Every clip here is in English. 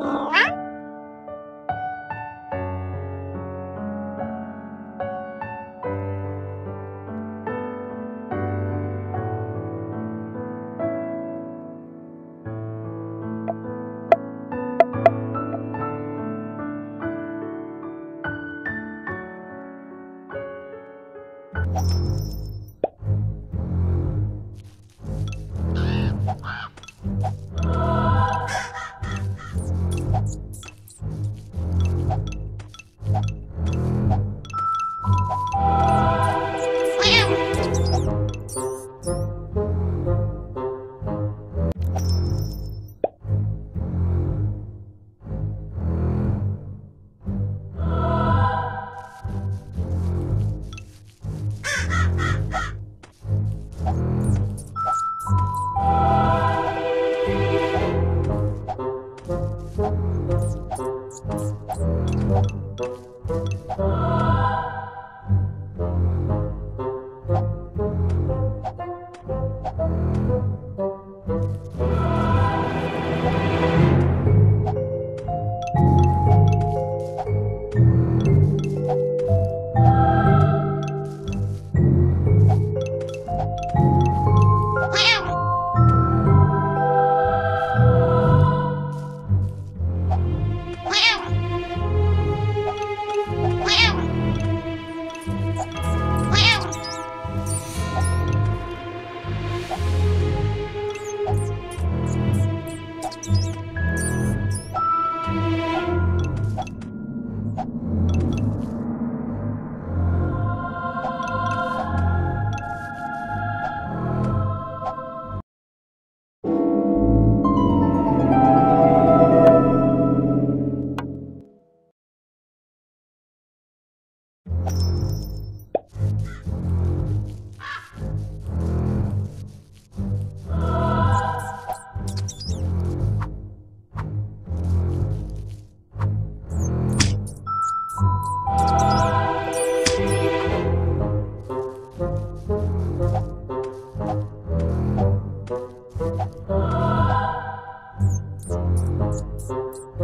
Oh. Wow.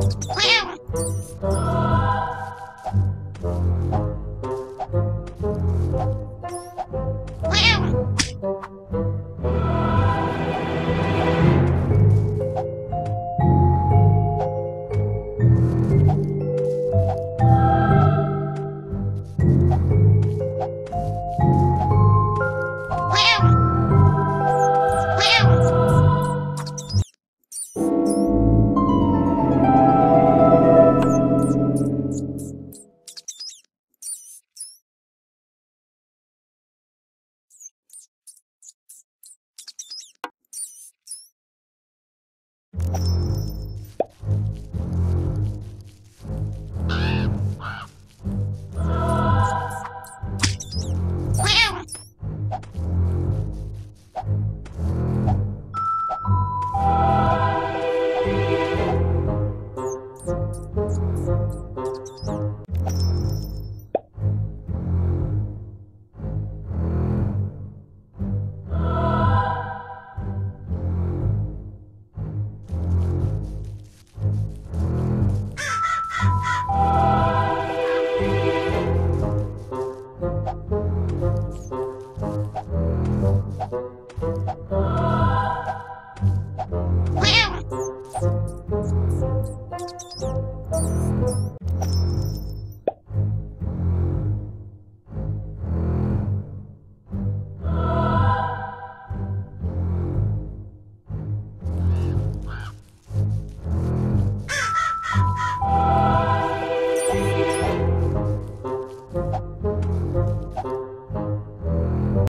Wow. Thank.